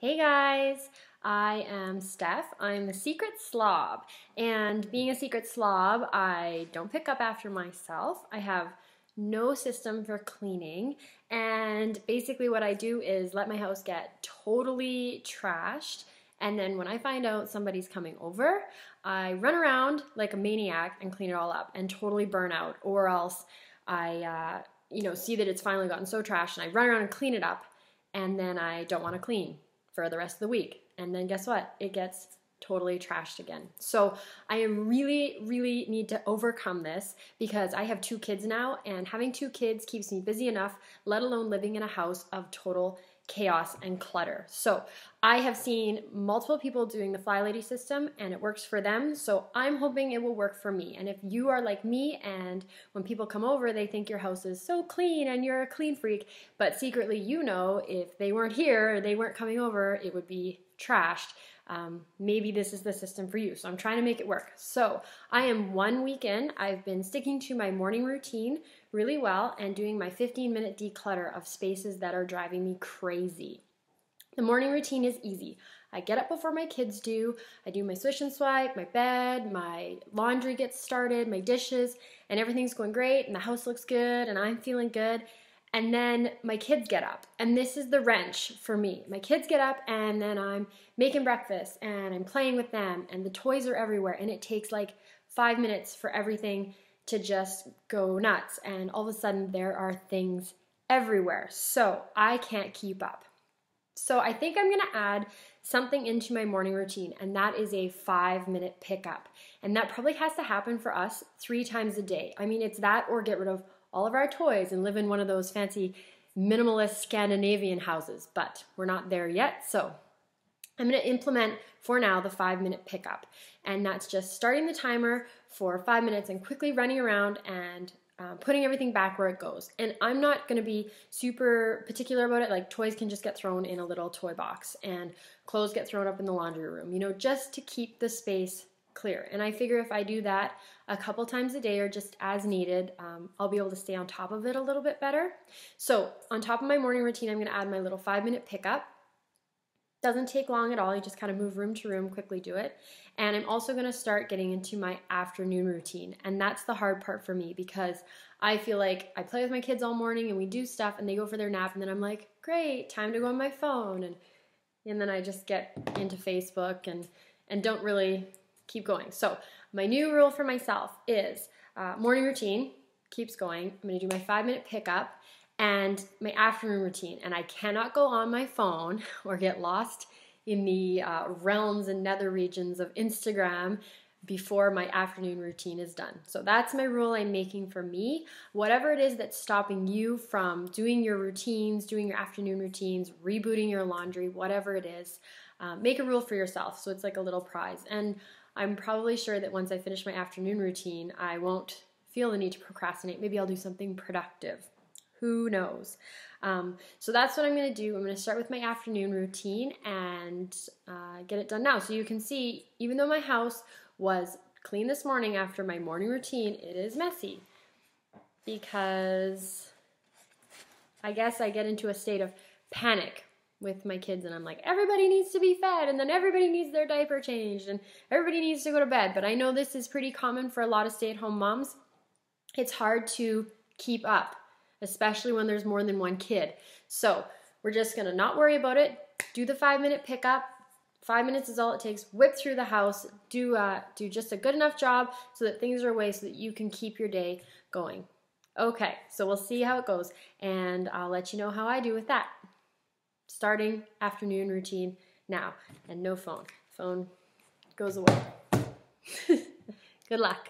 Hey guys, I am Steph. I'm the secret slob. And being a secret slob, I don't pick up after myself. I have no system for cleaning. And basically, what I do is let my house get totally trashed. And then when I find out somebody's coming over, I run around like a maniac and clean it all up and totally burn out. Or else I, uh, you know, see that it's finally gotten so trashed and I run around and clean it up. And then I don't want to clean for the rest of the week. And then guess what? It gets totally trashed again. So I am really, really need to overcome this because I have two kids now, and having two kids keeps me busy enough, let alone living in a house of total chaos and clutter. So I have seen multiple people doing the Fly Lady system and it works for them. So I'm hoping it will work for me. And if you are like me and when people come over, they think your house is so clean and you're a clean freak, but secretly you know if they weren't here they weren't coming over, it would be trashed. Um, maybe this is the system for you. So I'm trying to make it work. So I am one week in. I've been sticking to my morning routine really well and doing my 15 minute declutter of spaces that are driving me crazy. The morning routine is easy. I get up before my kids do. I do my swish and swipe, my bed, my laundry gets started, my dishes, and everything's going great, and the house looks good, and I'm feeling good. And then my kids get up, and this is the wrench for me. My kids get up, and then I'm making breakfast, and I'm playing with them, and the toys are everywhere, and it takes like five minutes for everything to just go nuts. And all of a sudden, there are things everywhere. So I can't keep up. So I think I'm gonna add something into my morning routine, and that is a five minute pickup. And that probably has to happen for us three times a day. I mean, it's that or get rid of all of our toys and live in one of those fancy minimalist Scandinavian houses, but we're not there yet. So I'm going to implement for now the five minute pickup. And that's just starting the timer for five minutes and quickly running around and uh, putting everything back where it goes. And I'm not going to be super particular about it. Like toys can just get thrown in a little toy box and clothes get thrown up in the laundry room, you know, just to keep the space clear. And I figure if I do that a couple times a day or just as needed, um, I'll be able to stay on top of it a little bit better. So, on top of my morning routine, I'm going to add my little five minute pickup. Doesn't take long at all. You just kind of move room to room, quickly do it. And I'm also going to start getting into my afternoon routine. And that's the hard part for me because I feel like I play with my kids all morning and we do stuff and they go for their nap and then I'm like, "Great, time to go on my phone." And and then I just get into Facebook and and don't really keep going. So, my new rule for myself is uh, morning routine keeps going. I'm to do my five minute pickup and my afternoon routine. And I cannot go on my phone or get lost in the uh, realms and nether regions of Instagram before my afternoon routine is done. So that's my rule I'm making for me. Whatever it is that's stopping you from doing your routines, doing your afternoon routines, rebooting your laundry, whatever it is, um, make a rule for yourself. So it's like a little prize. And I'm probably sure that once I finish my afternoon routine, I won't feel the need to procrastinate. Maybe I'll do something productive. Who knows? Um, so that's what I'm going to do. I'm going to start with my afternoon routine and uh, get it done now. So you can see, even though my house was clean this morning after my morning routine, it is messy because I guess I get into a state of panic with my kids and I'm like, everybody needs to be fed and then everybody needs their diaper changed and everybody needs to go to bed. But I know this is pretty common for a lot of stay at home moms. It's hard to keep up, especially when there's more than one kid. So we're just gonna not worry about it, do the five minute pickup. Five minutes is all it takes. Whip through the house, do uh, do just a good enough job so that things are away so that you can keep your day going. Okay, so we'll see how it goes, and I'll let you know how I do with that starting afternoon routine now and no phone. Phone goes away. Good luck.